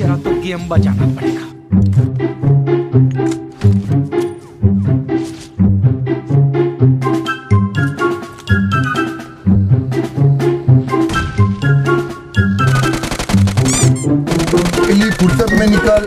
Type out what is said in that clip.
तेरा तो गेम बजाना पड़ेगा। निकल।